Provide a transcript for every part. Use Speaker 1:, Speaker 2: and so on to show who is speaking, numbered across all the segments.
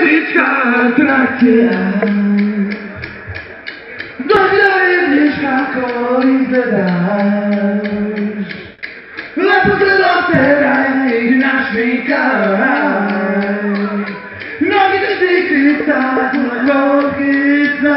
Speaker 1: elektrická atrakcia. Dograje dneška kolíze dáš. Lepo sa doteraj, nikdy náš šmíkaj. Nogi do cyklica, tu na kolkyca.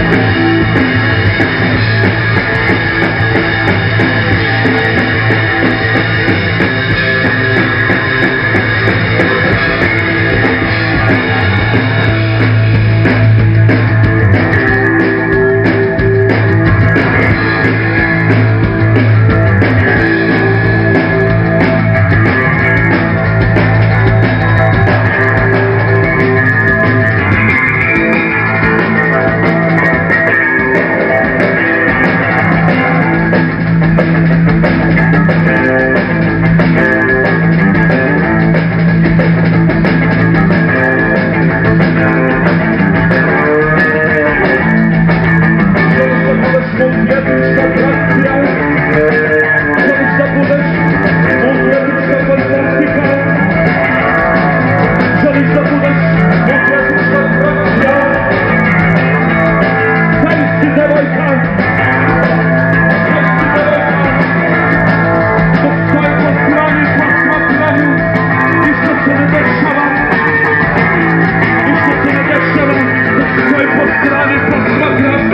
Speaker 1: Ferrari pod szwagrem.